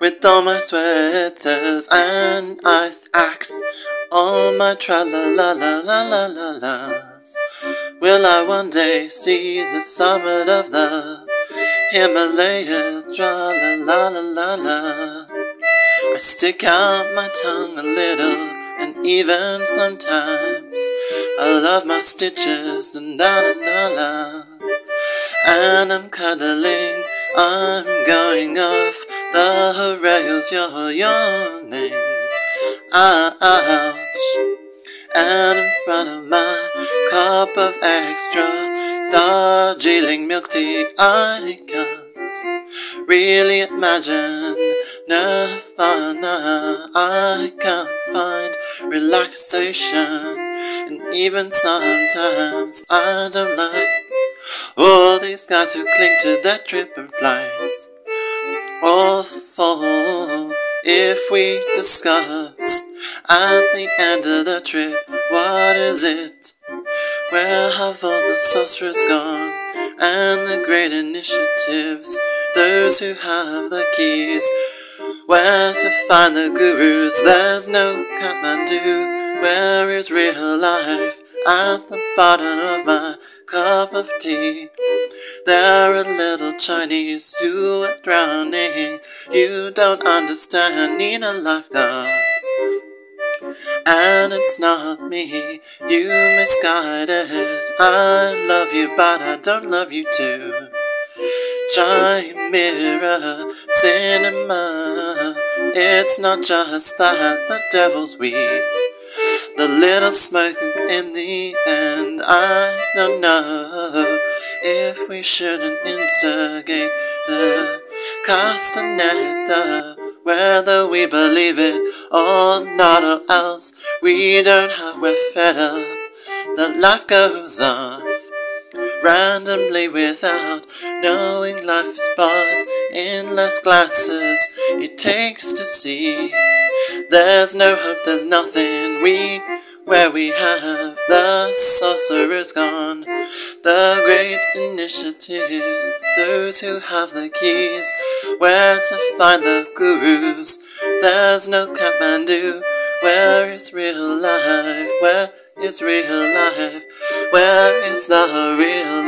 with all my sweaters and ice axe, all my tra la la la la la la las. Will I one day see the summit of the Himalaya? Tra la la la la la. I stick out my tongue a little, and even sometimes I love my stitches. Da da da da. And I'm cuddling, I'm going off the rails. You're yawning. Ouch. And in front of my cup of extra Darjeeling milk tea, I can't really imagine nirvana. I can't find relaxation, and even sometimes I don't like all these guys who cling to their trip and flights. Awful if we discuss at the end of the trip, what is it? Where have all the sorcerers gone? And the great initiatives, those who have the keys. Where to find the gurus? There's no Kathmandu. Where is real life? At the bottom of my cup of tea. There are little Chinese who are drowning. You don't understand, need a lifeguard. And it's not me, you misguided. I love you, but I don't love you too. Giant mirror, cinema. It's not just that the devil's weed. The little smoke in the end, I don't know if we shouldn't instigate the Castaneda, uh, whether we believe it or not, or else we don't have we're fed up. The life goes off randomly without knowing life is but endless glasses it takes to see. There's no hope, there's nothing we where we have the sorcerers gone, the great initiatives, those who have the keys, where to find the gurus. There's no Kathmandu, where is real life? Where is real life? Where is the real?